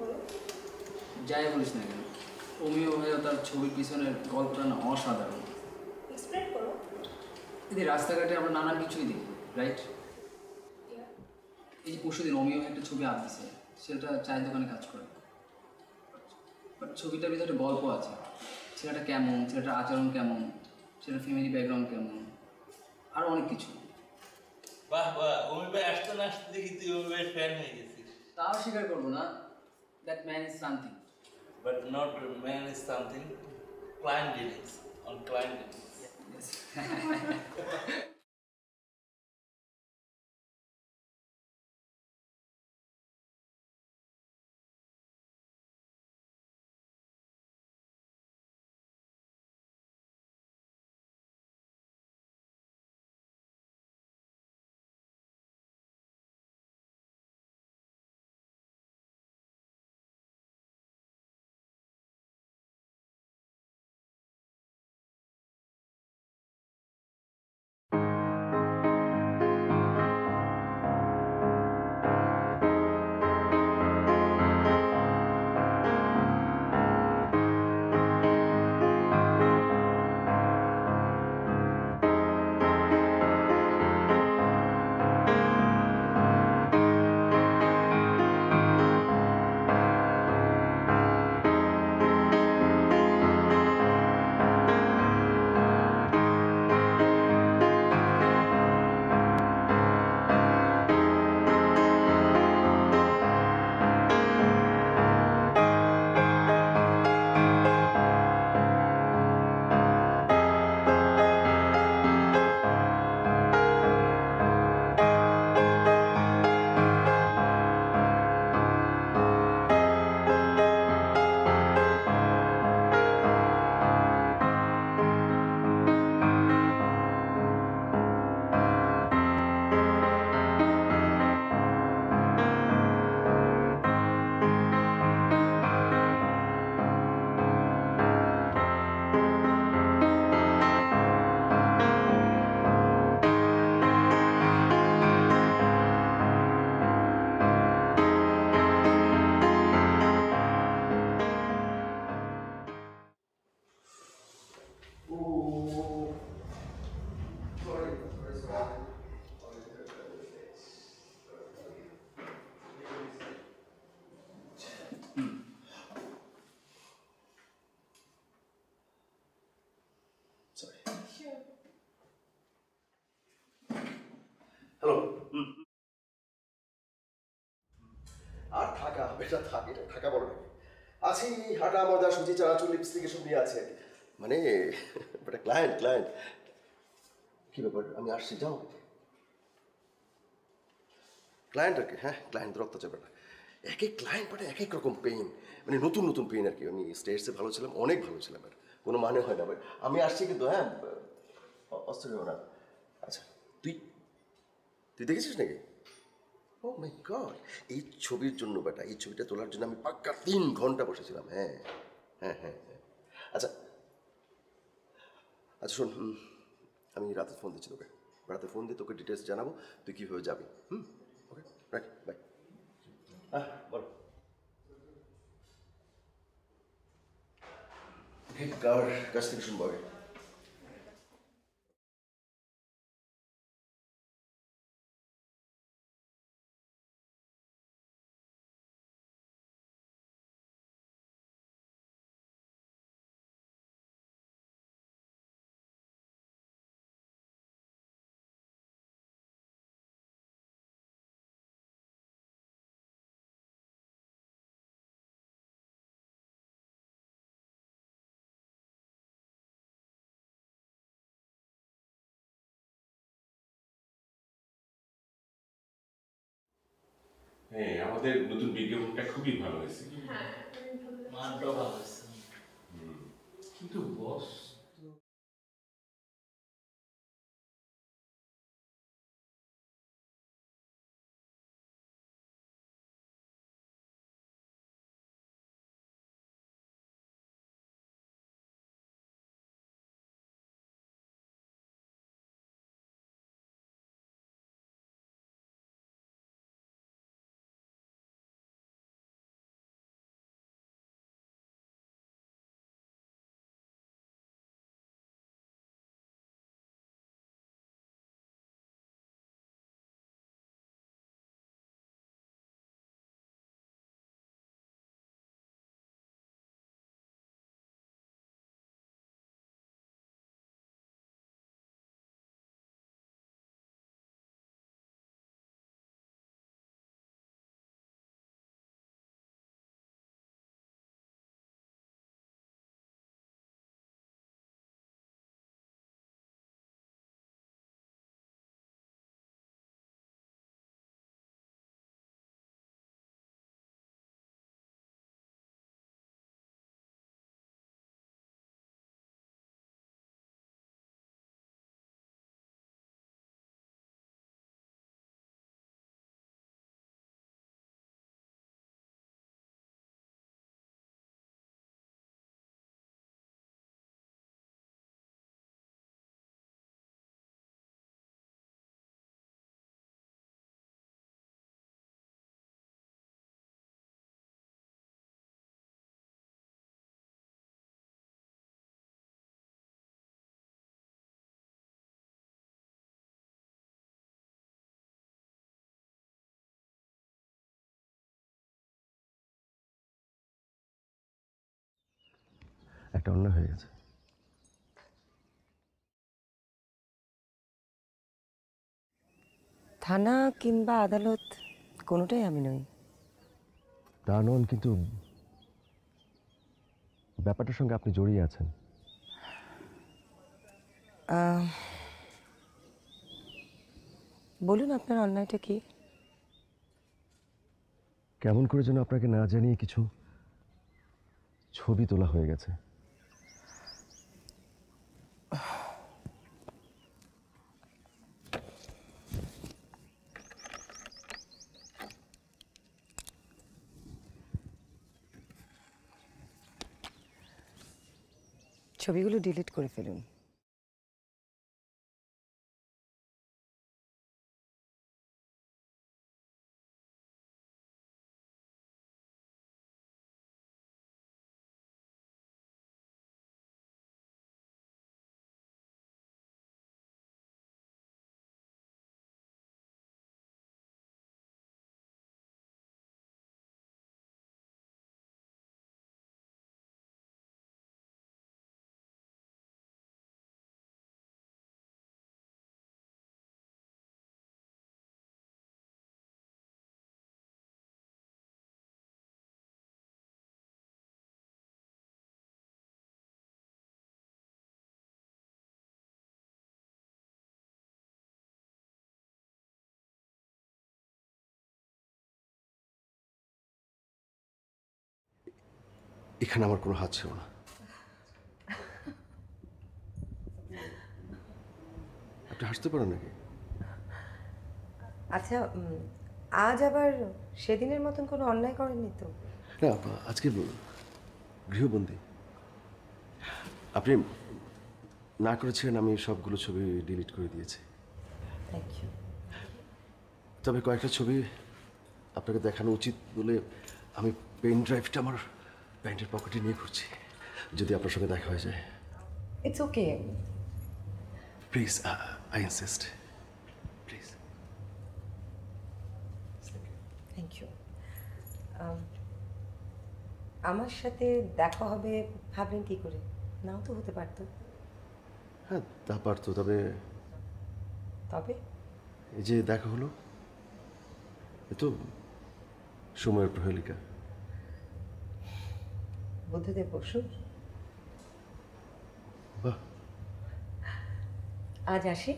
বলো যাই বলিস না কেন অমিয় ভাইও তার ছবির পিছনের গল্পটা না অসাধারণ। এক্সপ্লেন করো। এদের রাস্তাঘাটে আমরা নানান কিছুই দেখি রাইট এই যে পরশু দিন অমিয় একটা ছবি আঁক সেটা চায়ের দোকানে কাজ করে। বাট ছবিটার ভিতরে একটা গল্প আছে ছেলেটা কেমন ছেলেটার আচরণ কেমন ছেলেটার ফ্যামিলি ব্যাকগ্রাউন্ড কেমন আরও অনেক কিছু। বাহ বাহ অমি ভাই আসতে না আসতে দেখি তুই অমি ভাইয়ের ফ্যান হয়ে গেছিস। তাও স্বীকার করবো না that man is something but not man is something client dealings on client dealings বলো নাকি? আছি, হাঁটা, মজা, সুজি, চানাচুর লিপস্টিক এসব নিয়ে আছে মানে বেটা ক্লায়েন্ট ক্লায়েন্ট কি ব্যাপার? আমি আসছি, যাও। ক্লায়েন্ট আর কি হ্যাঁ ক্লায়েন্ট অত্যাচার বেটা এক এক ক্লায়েন্ট বাট এক এক রকম পেইন মানে নতুন নতুন পেইন আর কি। আমি স্টেটসে ভালো ছিলাম, অনেক ভালো ছিলাম আর। কোনো মানে হয় না আমি আসছি কিন্তু হ্যাঁ অস্থির হব না। আচ্ছা তুই তুই দেখেছিস নাকি? ও মাই গড এই ছবির জন্য বেটা, এই ছবিটা তোলার জন্য আমি পাক্কা তিন ঘণ্টা বসেছিলাম হ্যাঁ হ্যাঁ হ্যাঁ হ্যাঁ। আচ্ছা আচ্ছা শোন আমি রাতে ফোন দিচ্ছি তোকে। রাতে ফোন দিয়ে তোকে ডিটেলস জানাব, তুই কীভাবে যাবি, হুম? ওকে রাখি বাই হ্যাঁ বলো। কার কাছ থেকে শুনব আগে হ্যাঁ আমাদের নতুন বিজ্ঞাপনটা খুবই ভালো হয়েছে। হ্যাঁ মানটাও ভালো হয়েছে। কিন্তু বস একটা অন্যায় হয়ে গেছে। থানা কিংবা আদালত কোনোটাই আমি নই। তা নন কিন্তু ব্যাপারটার সঙ্গে আপনি জড়িয়ে আছেন। বলুন আপনার অন্যায়টা কি? কেমন করে যেন আপনাকে না জানিয়ে কিছু ছবি তোলা হয়ে গেছে। ছবিগুলো ডিলিট করে ফেলুন। এখানে আমার কোনো হাত ছিল না। আপনি হাসতে পারেন নাকি? আচ্ছা আজ আবার সেদিনের মতন কোনো অন্যায় করেননি তো? না আজকে গৃহবন্দী। আপনি না করেছিলেন আমি সবগুলো ছবি ডিলিট করে দিয়েছি। থ্যাংক ইউ তবে কয়েকটা ছবি আপনাকে দেখানো উচিত বলে আমি পেন ড্রাইভটা আমার প্যান্টের পকেটে নিয়ে ঘুরছি যদি আপনার সঙ্গে দেখা হয়ে যায়। It's okay please I insist please thank you আমার সাথে দেখা হবে ভাবলেন কি করে? নাও তো হতে পারতো। হ্যাঁ তা পারতো তবে তবে? এই যে দেখা হলো এ তো সময়ের প্রহেলিকা। বুদ্ধদেব বসু। আজ আসি।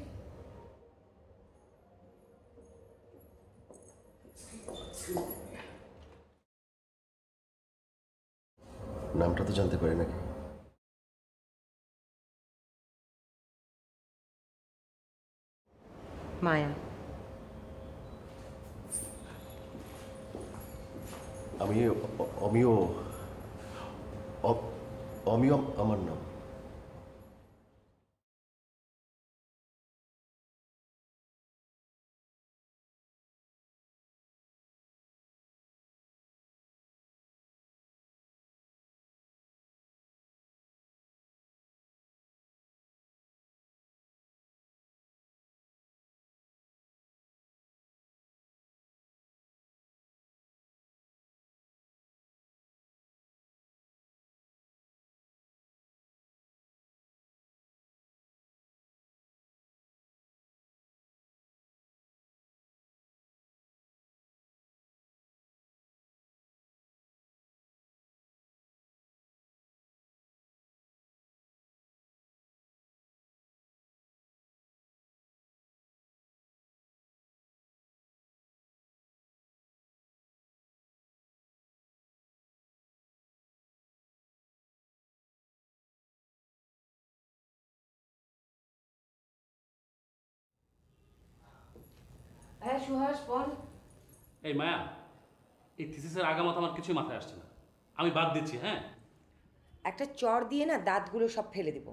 নামটা তো জানতে পারি নাকি? মায়া। আমি অমিয় অ- অমিয় আমার নাম। হ্যাঁ সুহাস বল। এই মায়া এই থিসিসের আগামাত আমার কিছুই মাথায় আসছে না। আমি বাদ দিচ্ছি হ্যাঁ? একটা চর দিয়ে না দাঁতগুলো সব ফেলে দেব।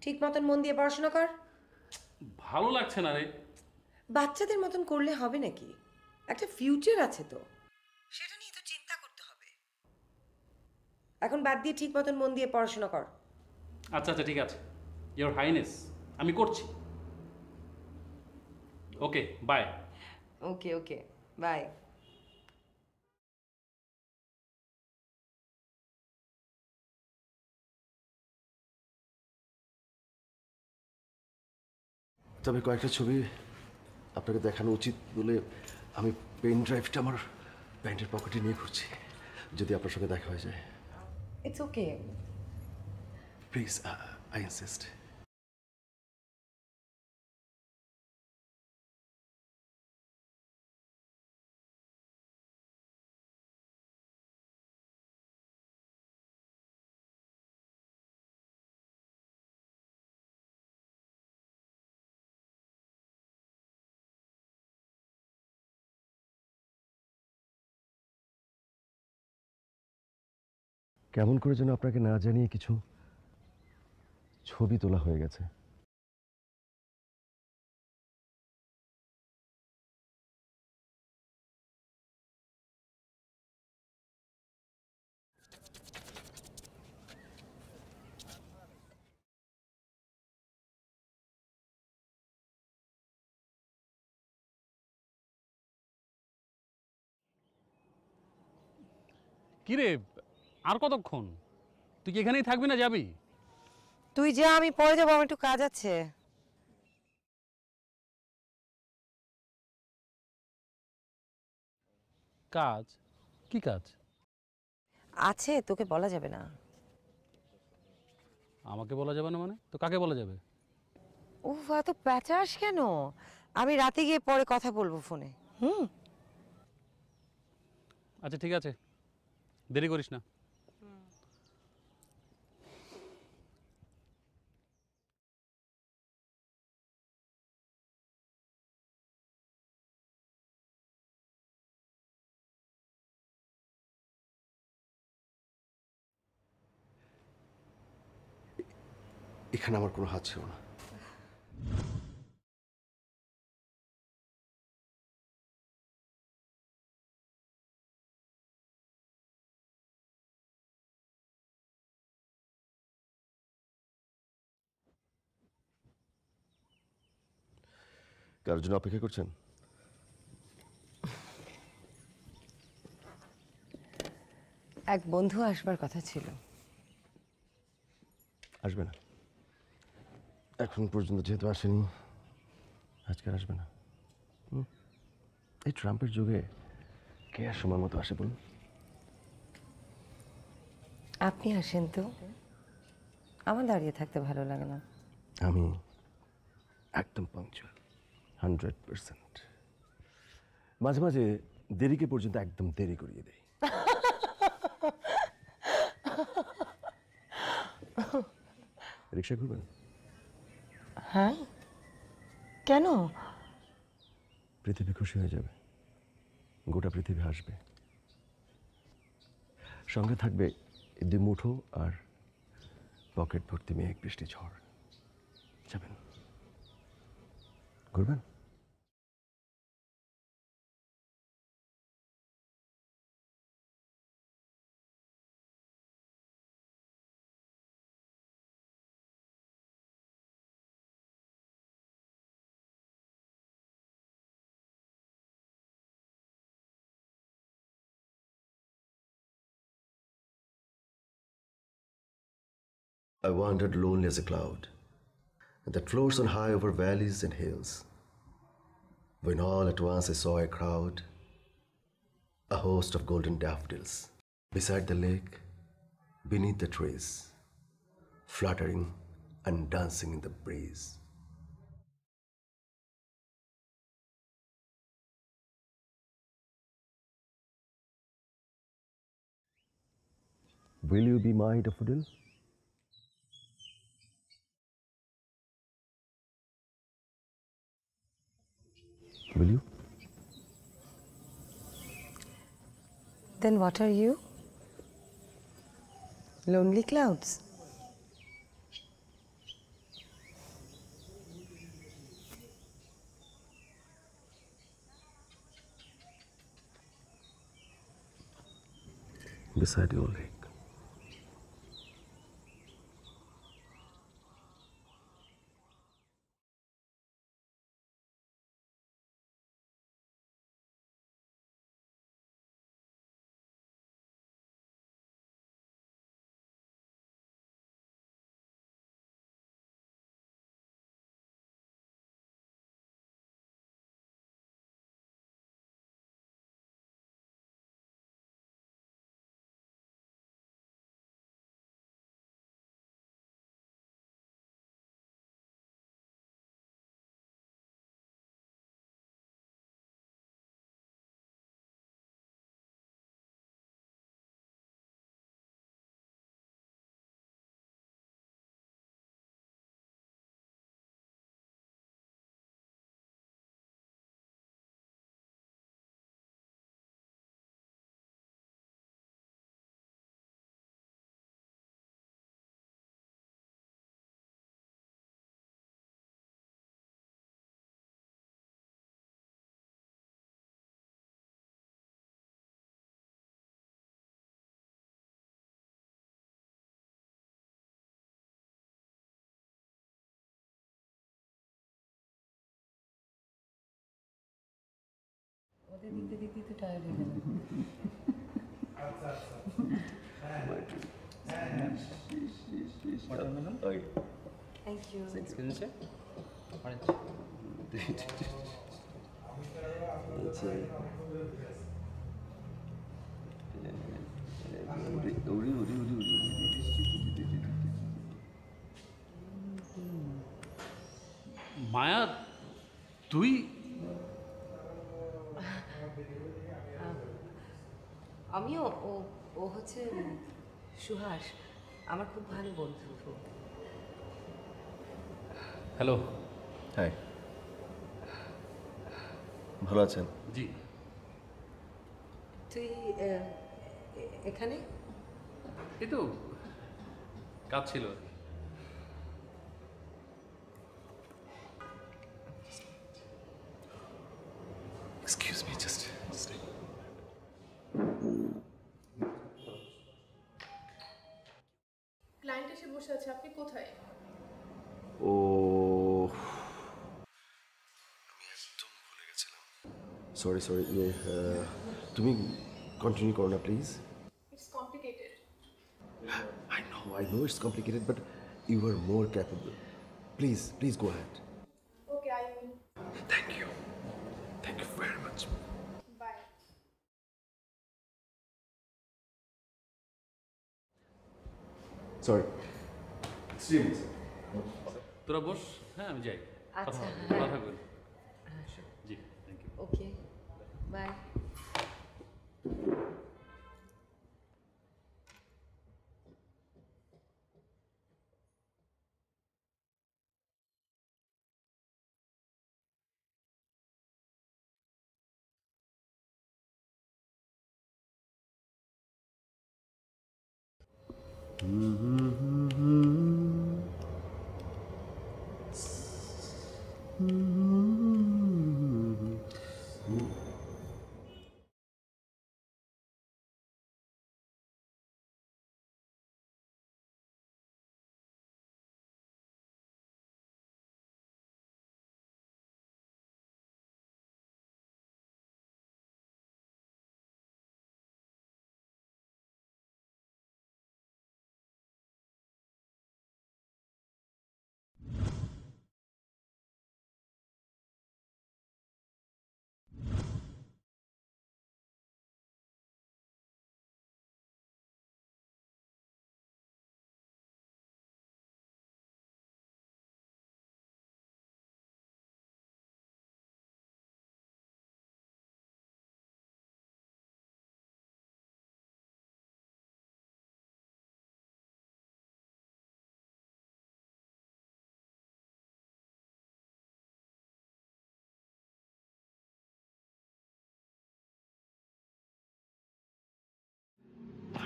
ঠিক মতন মন দিয়ে পড়াশোনা কর। ভালো লাগছে না রে। বাচ্চাদের মতন করলে হবে নাকি? একটা ফিউচার আছে তো। সেটা নিয়ে তো চিন্তা করতে হবে। এখন বাদ দিয়ে ঠিক মতন মন দিয়ে পড়াশোনা কর। আচ্ছা আচ্ছা ঠিক আছে। ইয়োর হাইনেস আমি করছি। Okay bye okay okay bye তবে কয়েকটা ছবি আপনাকে দেখানো উচিত বলে আমি পেন ড্রাইভটা আমার প্যান্টের পকেটে নিয়ে ঘুরছি যদি আপনার সঙ্গে দেখা হয়ে যায়। It's okay please I insist কেমন করে যেন আপনাকে না জানিয়ে কিছু ছবি তোলা হয়ে গেছে। কিরে আর কতক্ষণ? তুই কি এখানেই থাকবি না যাবি? তুই যা আমি পরে যাব আমার একটু কাজ আছে। কাজ? কি কাজ? আছে তোকে বলা যাবে না। আমাকে বলা যাবে না মানে? তো কাকে বলা যাবে? উফ এত প্যাচাস কেন? আমি রাতে গিয়ে পরে কথা বলব ফোনে। হুম? আচ্ছা ঠিক আছে। দেরি করিস না। এখানে আমার কোনো হাত ছিল না। কারোর জন্য অপেক্ষা করছেন? এক বন্ধু আসবার কথা ছিল। আসবে না? এখন পর্যন্ত যেহেতু আসেনি আজকে আসবে না? এই ট্রাম্পের যুগে কে আর সময় মতো আসে বলুন? আপনি আসেন তো। আমার দাঁড়িয়ে থাকতে ভালো লাগে না। আমি একদম পাংচুয়াল হান্ড্রেড পার্সেন্ট মাঝে মাঝে দেরিকে পর্যন্ত একদম দেরি করিয়ে দেয় রিক্সা ঘুরবেন? হ্যাঁ? কেন? পৃথিবী খুশি হয়ে যাবে। গোটা পৃথিবী হাসবে। সঙ্গে থাকবে দুই মুঠো আর পকেট ভর্তি মেঘ বৃষ্টি ঝড়। যাবেন। ঘুরবেন? I wandered lonely as a cloud that floats on high over valleys and hills. When all at once I saw a crowd, a host of golden daffodils, beside the lake, beneath the trees, fluttering and dancing in the breeze. Will you be my daffodil? Will you? Then what are you? Lonely clouds. Beside your lake. ওদের দেখতে দেখতে তো tired হয়ে গেল thank you Maya তুই আমিও ও ও হচ্ছে সুহাস আমার খুব ভালো বন্ধু। হ্যালো হ্যাঁ ভালো আছেন? জি। তুই এখানে? এই তো কাজ ছিল। এক্সকিউজ মি জাস্ট কোথায় ও আমি একদম ভুলে গেছিলাম সরি সরি ইয়ে আহ, তুমি কন্টিনিউ করো না please it's complicated I know, I know it's complicated, but you are more capable. Please, please go ahead. Okay I will Thank you. Thank you very much. Bye Sorry. Extremely. তোরা বস হ্যাঁ আমি যাই কথা আচ্ছা, হবে, হ্যাঁ। কথা বলি জি thank you okay bye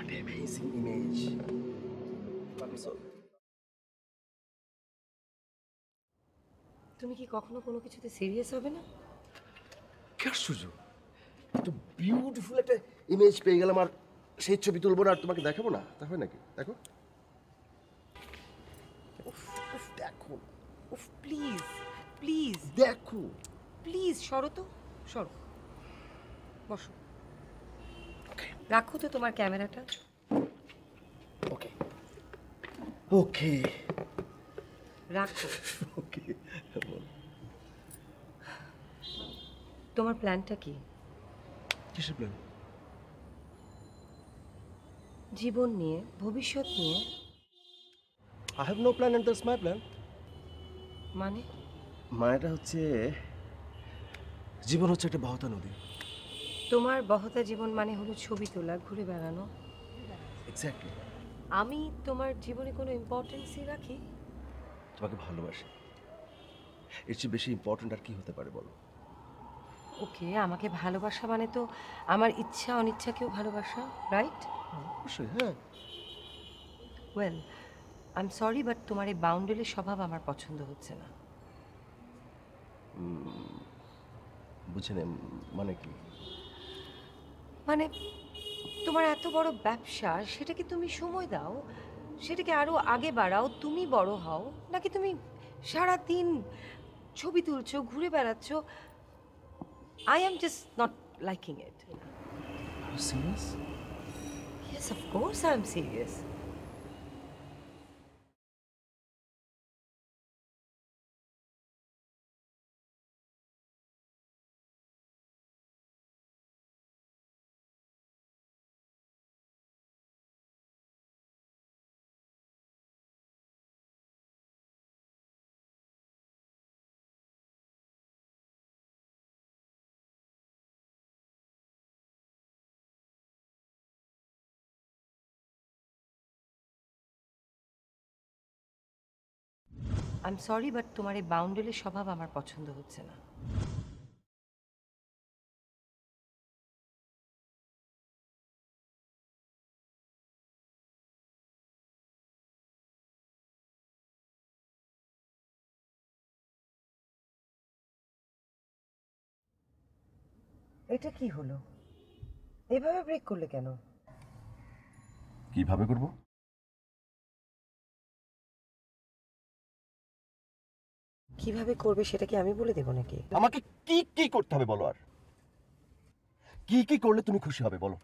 What amazing image. তুমি কি কখনো কোনো কিছুতে সিরিয়াস হবে না? কি আশ্চর্য? এত বিউটিফুল একটা ইমেজ পেয়ে গেলাম আর সেই ছবি তুলবো না আর তোমাকে দেখাবো না? তা হয় নাকি? দেখো। দেখো। উফ প্লিজ প্লিজ দেখো। প্লিজ সরো তো। সরো। বসো। রাখো তো তোমার ক্যামেরাটা। ওকে ওকে রাখো। ওকে তোমার প্ল্যানটা কি? কিসের প্ল্যান জীবন নিয়ে ভবিষ্যৎ নিয়ে। I have no plan and that's my plan মানে? মায়াটা হচ্ছে জীবন হচ্ছে একটা বহতা নদী। তোমার বহতা জীবন মানে হলো ছবি তোলা ঘুরে বেড়ানো। এক্স্যাক্টলি আমি তোমার জীবনে কোনো ইম্পর্টেন্সই রাখি? তোমাকে ভালোবাসি। এর চেয়ে বেশি ইম্পর্ট্যান্ট আর কি হতে পারে বলো? ওকে আমাকে ভালোবাসা মানে তো আমার ইচ্ছা অনিচ্ছাকেও ভালোবাসা রাইট অবশ্যই হ্যাঁ। Well I am sorry but তোমার এই বাউন্ডারি স্বভাব আমার পছন্দ হচ্ছে না। বুঝে মানে কি? মানে তোমার এত বড় ব্যবসা সেটাকে তুমি সময় দাও? সেটাকে আরও আগে বাড়াও? তুমি বড় হও? নাকি তুমি সারা দিন ছবি তুলছো ঘুরে বেড়াচ্ছ? I am just not liking it serious yes of Yes, of course I'm serious. I am sorry but তোমার এই বাউন্ডেলের স্বভাব আমার পছন্দ হচ্ছে না। এটা কি হলো? এভাবে ব্রেক করলে কেন? কীভাবে করব? কীভাবে করবে সেটা কি আমি বলে দেবো নাকি? আমাকে কি কি করতে হবে বলো আর? কি কি করলে তুমি খুশি হবে বলো?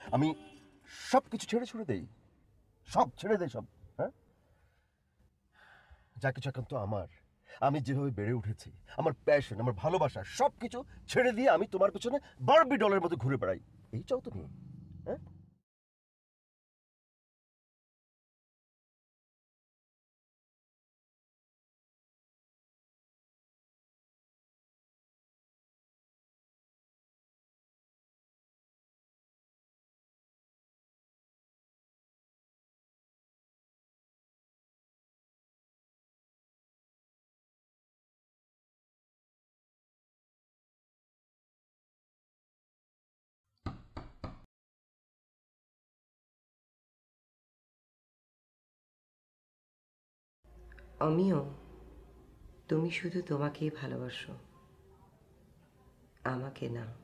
আমি সব কিছু ছেড়ে ছুড়ে দেই। সব ছেড়ে দেই সব হ্যাঁ? যা কিছু এখন তো আমার। আমি যেভাবে বেড়ে উঠেছি, আমার প্যাশন আমার ভালোবাসা সব কিছু ছেড়ে দিয়ে আমি তোমার পেছনে বারবি ডলের মতো ঘুরে বেড়াই। এই চাও তুমি? আমিও তুমি শুধু তোমাকেই ভালোবাসো। আমাকে না।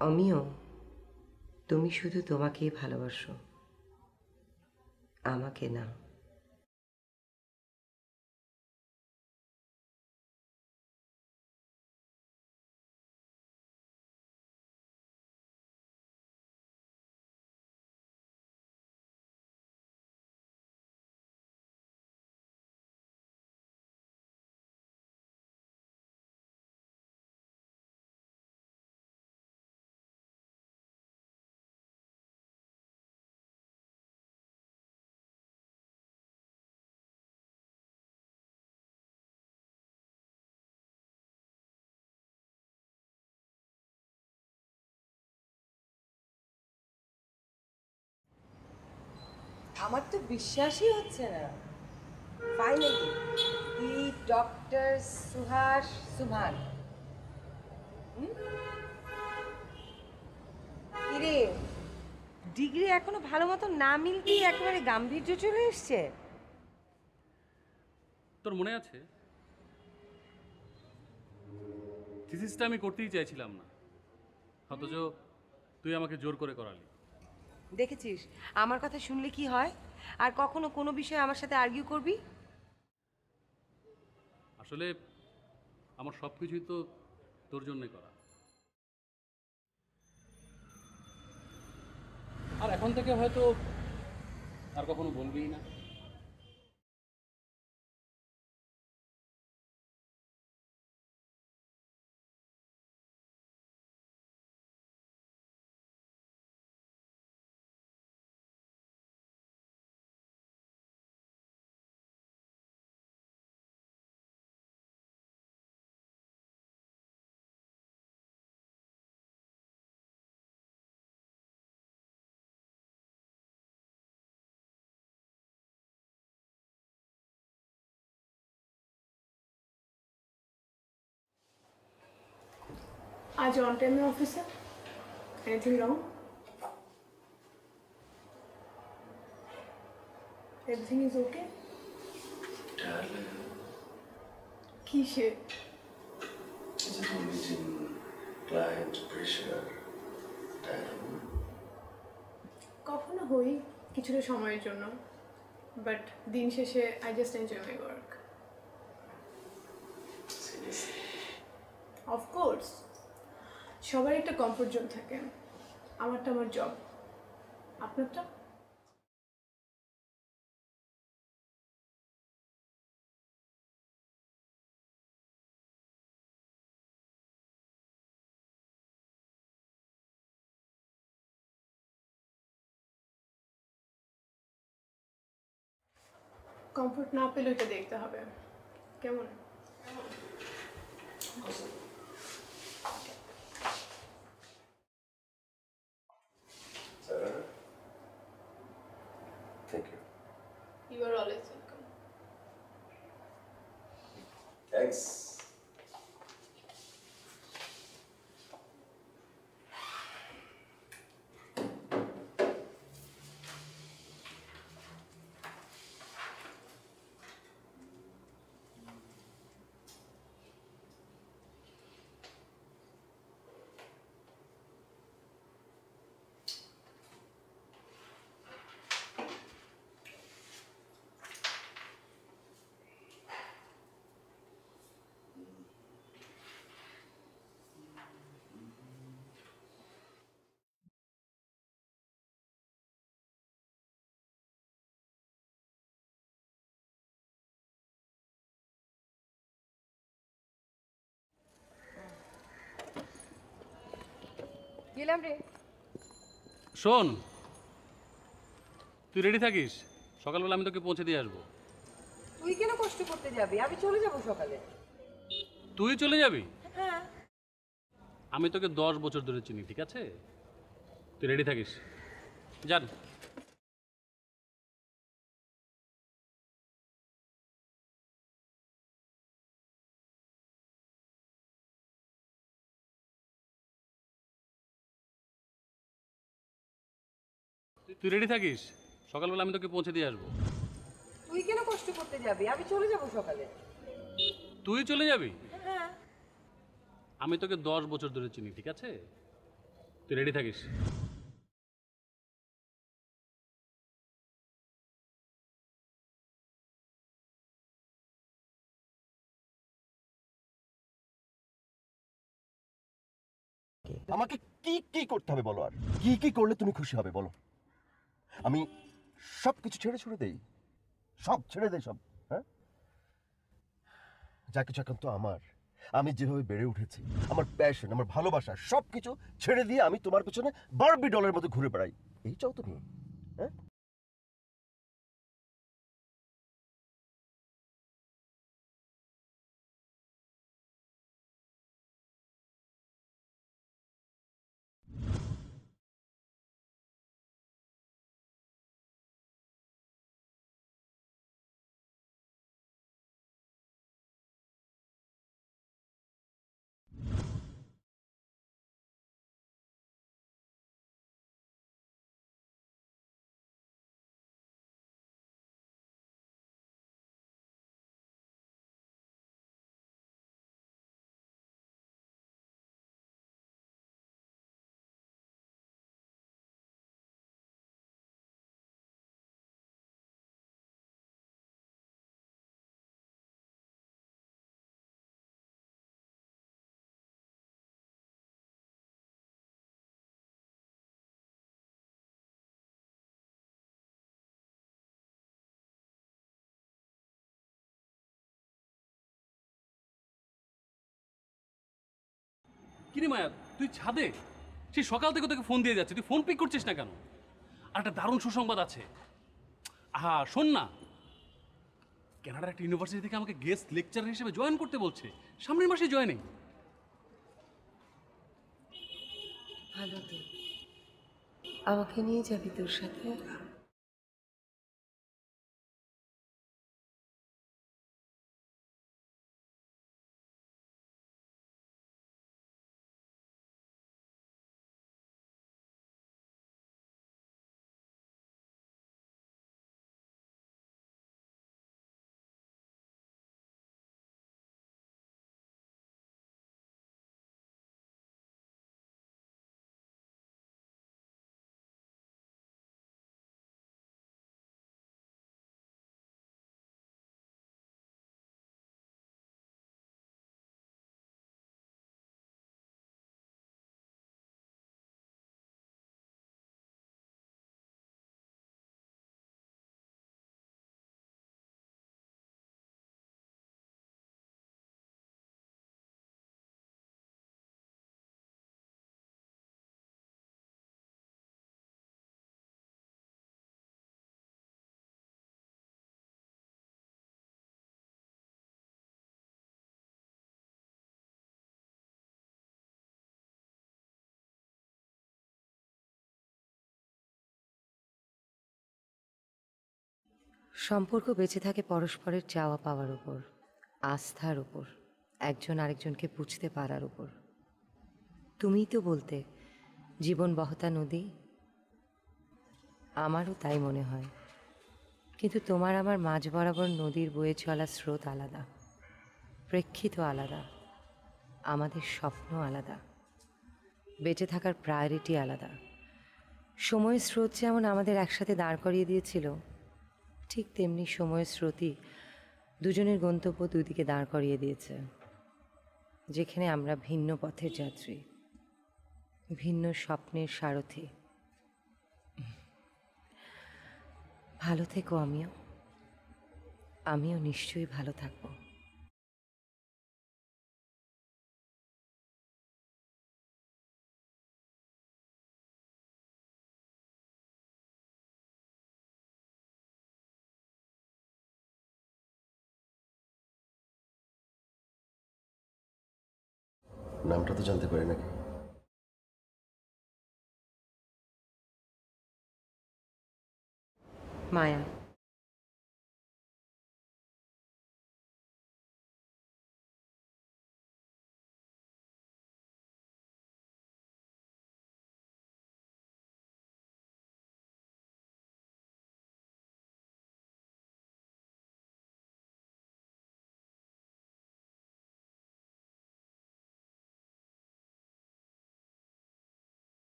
আমিও তুমি শুধু তোমাকেই ভালোবাসো। আমাকে না। আমার তো বিশ্বাসই হচ্ছে না। ফাইনালি দি ডক্টর সুহাস সুভান কিরে, ডিগ্রি এখনও ভালো মতো না মিলতেই একেবারে গাম্ভীর্য চলে এসছে। তোর মনে আছে? থিসিসটা আমি করতেই চাইছিলাম না। অথচ তুই আমাকে জোর করে করালি। দেখেছিস? আমার কথা শুনলে কি হয়? আর কখনো কোনো বিষয়ে আমার সাথে আর্গিউ করবি? আসলে আমার সব কিছুই তো তোর জন্যই করা। আর এখন থেকে হয়তো আর কখনো বলবিই না। আজ অন টাইমে অফিসে anything wrong everything is okay client pressure কখনো হই কিছুটা সময়ের জন্য বাট দিন শেষে I just enjoy my work of course সবার একটা কমফোর্ট জোন থাকে। আমারটা আমার জব আপনারটা? কমফোর্ট না পেলে ওইটা দেখতে হবে। কেমন thank you you are always welcome গেলাম রে। শোন তুই রেডি থাকিস? সকালবেলা আমি তোকে পৌঁছে দিয়ে আসব। তুই কেন কষ্ট করতে যাবি? আমি চলে যাব সকালে। তুই চলে যাবি? হ্যাঁ। আমি তোকে দশ বছর ধরে চিনি ঠিক আছে? তুই রেডি থাকিস? যান। তুই রেডি থাকিস? সকালবেলা আমি তোকে পৌঁছে দিয়ে আসব। তুই কেন কষ্ট করতে যাবি? আমি চলে যাব সকালে। তুই চলে যাবি? হ্যাঁ। আমি তোকে দশ বছর ধরে চিনি ঠিক আছে? তুই রেডি থাকিস? আমাকে কি কি করতে হবে বলো আর? কি কি করলে তুমি খুশি হবে বলো? আমি সব কিছু ছেড়ে ছুড়ে দেই। সব ছেড়ে দেই সব হ্যাঁ? যা কিছু এখন তো আমার। আমি যেভাবে বেড়ে উঠেছি, আমার প্যাশন আমার ভালোবাসা সব কিছু ছেড়ে দিয়ে আমি তোমার পেছনে বারবি ডলের মতো ঘুরে বেড়াই। এই চাও তুমি হ্যাঁ? কিরে মায়া, তুই ছাদে? সেই সকাল থেকে তোকে ফোন দিয়ে যাচ্ছে, তুই ফোন পিক করছিস না কেন? আর একটা দারুণ সুসংবাদ আছে। আহা, শোন না। কানাডার একটা ইউনিভার্সিটি থেকে আমাকে গেস্ট লেকচার হিসেবে জয়েন করতে বলছে। সামনের মাসে জয়েনিং আমাকে নিয়ে যাবি তোর সাথে? সম্পর্ক বেঁচে থাকে পরস্পরের চাওয়া পাওয়ার উপর, আস্থার উপর, একজন আরেকজনকে বুঝতে পারার উপর। তুমিই তো বলতে, জীবন বহতা নদী। আমারও তাই মনে হয়। কিন্তু তোমার আমার মাঝ বরাবর নদীর বয়ে চলা স্রোত আলাদা। প্রেক্ষিত আলাদা। আমাদের স্বপ্ন আলাদা। বেঁচে থাকার প্রায়োরিটি আলাদা। সময়ের স্রোত যেমন আমাদের একসাথে দাঁড় করিয়ে দিয়েছিল ঠিক তেমনি সময়ের শ্রুতি দুজনের গন্তব্য দুদিকে দাঁড় করিয়ে দিয়েছে, যেখানে আমরা ভিন্ন পথের যাত্রী, ভিন্ন স্বপ্নের সারথি। ভালো থেকো আমিও। আমিও নিশ্চয়ই ভালো থাকব। নামটা তো জানতে পারি নাকি? মায়া।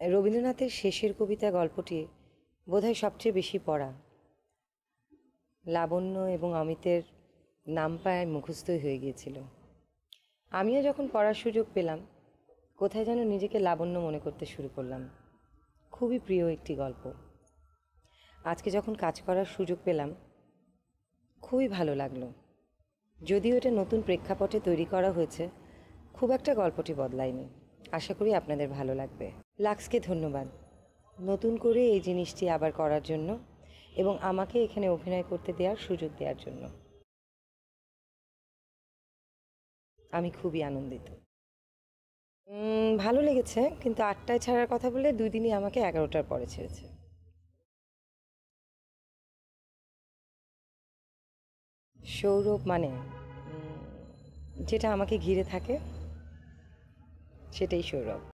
রবীন্দ্রনাথের শেষের কবিতা গল্পটি বোধহয় সবচেয়ে বেশি পড়া। লাবণ্য এবং অমিতের নাম পায় মুখস্থই হয়ে গিয়েছিল। আমিও যখন পড়ার সুযোগ পেলাম, কোথায় যেন নিজেকে লাবণ্য মনে করতে শুরু করলাম। খুবই প্রিয় একটি গল্প। আজকে যখন কাজ করার সুযোগ পেলাম, খুবই ভালো লাগল। যদিও এটা নতুন প্রেক্ষাপটে তৈরি করা হয়েছে, খুব একটা গল্পটি বদলায়নি। আশা করি আপনাদের ভালো লাগবে। লাক্সকে ধন্যবাদ। নতুন করে এই জিনিসটি আবার করার জন্য এবং আমাকে এখানে অভিনয় করতে দেওয়ার সুযোগ দেওয়ার জন্য। আমি খুবই আনন্দিত। ভালো লেগেছে, কিন্তু আটটায় ছাড়ার কথা বলে দুই দিনই আমাকে এগারোটার পরে ছেড়েছে। সৌরভ মানে যেটা আমাকে ঘিরে থাকে, সেটাই সৌরভ।